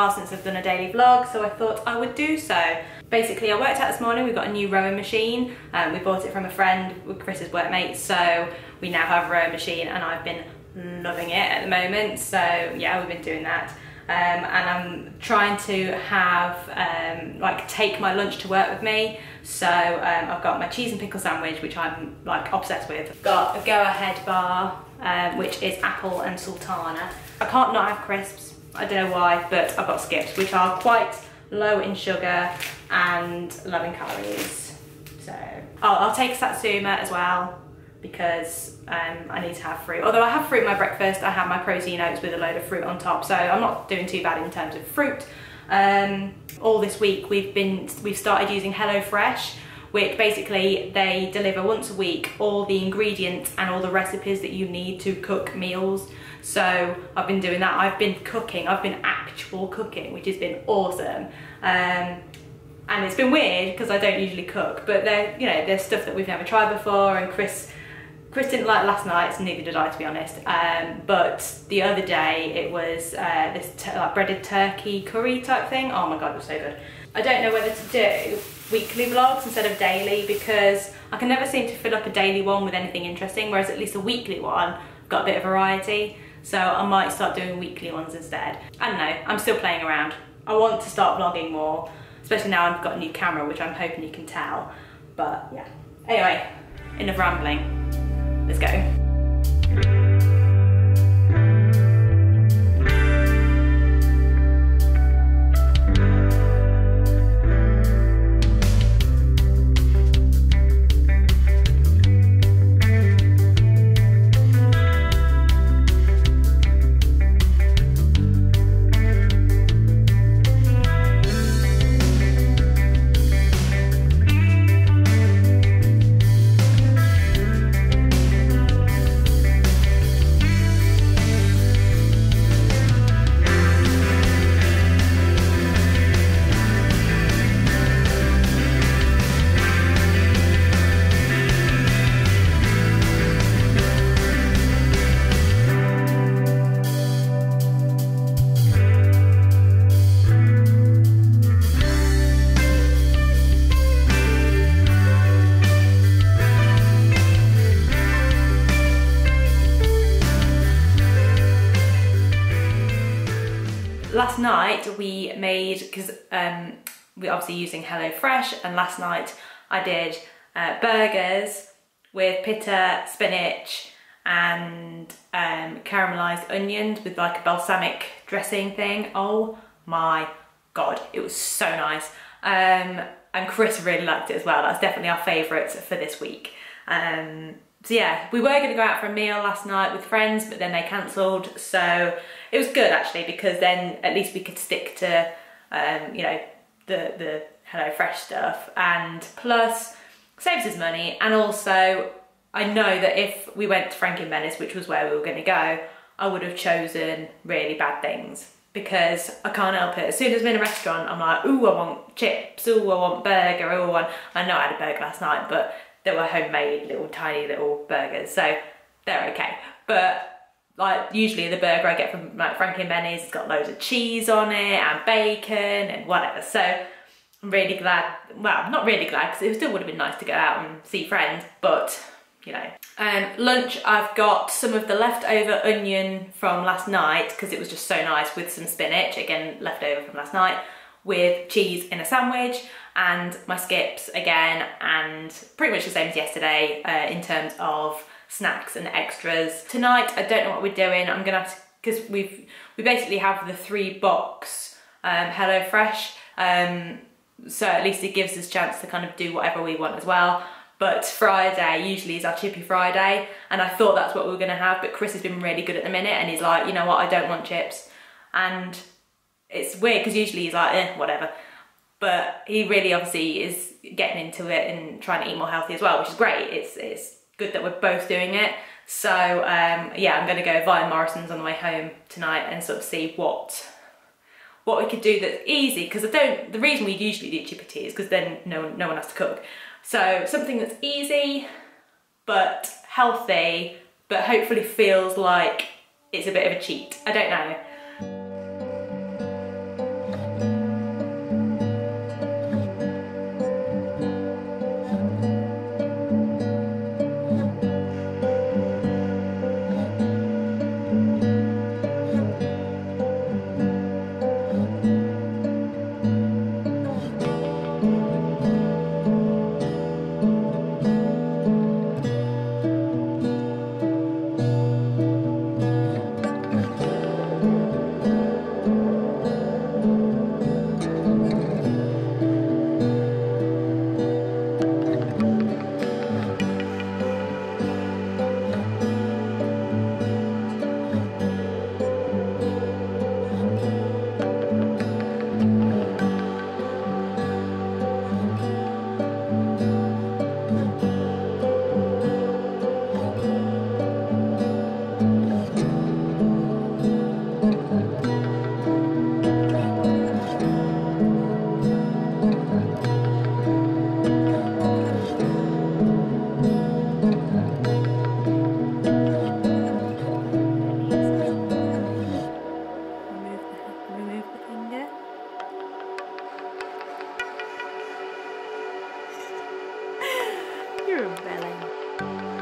while since I've done a daily vlog, so I thought I would do so. Basically, I worked out this morning, we've got a new rowing machine. Um, we bought it from a friend with Chris's workmate, so we now have a rowing machine and I've been loving it at the moment. So yeah, we've been doing that. Um, and I'm trying to have, um, like take my lunch to work with me. So um, I've got my cheese and pickle sandwich, which I'm like obsessed with. I've got a go ahead bar, um, which is apple and sultana. I can't not have crisps I don't know why, but I've got skips, which are quite low in sugar and low in calories. So I'll, I'll take Satsuma as well because um, I need to have fruit. Although I have fruit in my breakfast, I have my protein oats with a load of fruit on top, so I'm not doing too bad in terms of fruit. Um, all this week we've been we've started using HelloFresh, which basically they deliver once a week all the ingredients and all the recipes that you need to cook meals. So I've been doing that. I've been cooking. I've been actual cooking, which has been awesome. Um, and it's been weird because I don't usually cook, but there, you know, there's stuff that we've never tried before. And Chris, Chris didn't like last night, so neither did I, to be honest. Um, but the other day it was uh, this like breaded turkey curry type thing. Oh my god, it was so good. I don't know whether to do weekly vlogs instead of daily because I can never seem to fill up a daily one with anything interesting, whereas at least a weekly one, got a bit of variety. So I might start doing weekly ones instead. I don't know, I'm still playing around. I want to start vlogging more, especially now I've got a new camera, which I'm hoping you can tell. But yeah. Anyway, enough rambling. Let's go. Last night we made, because um, we're obviously using HelloFresh, and last night I did uh, burgers with pitta, spinach, and um, caramelized onions with like a balsamic dressing thing. Oh my god, it was so nice. Um, and Chris really liked it as well. That's definitely our favourites for this week. Um, so yeah, we were going to go out for a meal last night with friends, but then they cancelled. So it was good actually because then at least we could stick to, um, you know, the the Hello Fresh stuff, and plus saves us money. And also, I know that if we went to Frankie Venice, which was where we were going to go, I would have chosen really bad things because I can't help it. As soon as I'm in a restaurant, I'm like, ooh, I want chips, ooh, I want burger, ooh, I want... I know I had a burger last night, but they were homemade little tiny little burgers, so they're okay. But like usually the burger I get from like Frankie and Benny's it's got loads of cheese on it and bacon and whatever. So I'm really glad, well, not really glad because it still would have been nice to go out and see friends, but you know. Um, lunch, I've got some of the leftover onion from last night because it was just so nice with some spinach, again, leftover from last night, with cheese in a sandwich and my skips again and pretty much the same as yesterday uh, in terms of snacks and extras. Tonight, I don't know what we're doing. I'm gonna have to, because we've, we basically have the three box um, Hello Fresh, um, so at least it gives us a chance to kind of do whatever we want as well. But Friday usually is our chippy Friday, and I thought that's what we were gonna have, but Chris has been really good at the minute, and he's like, you know what, I don't want chips. And it's weird, because usually he's like, eh, whatever but he really obviously is getting into it and trying to eat more healthy as well, which is great. It's, it's good that we're both doing it. So um, yeah, I'm gonna go via Morrison's on the way home tonight and sort of see what what we could do that's easy because I don't, the reason we usually do chippy is because then no no one has to cook. So something that's easy but healthy but hopefully feels like it's a bit of a cheat. I don't know. Bellend.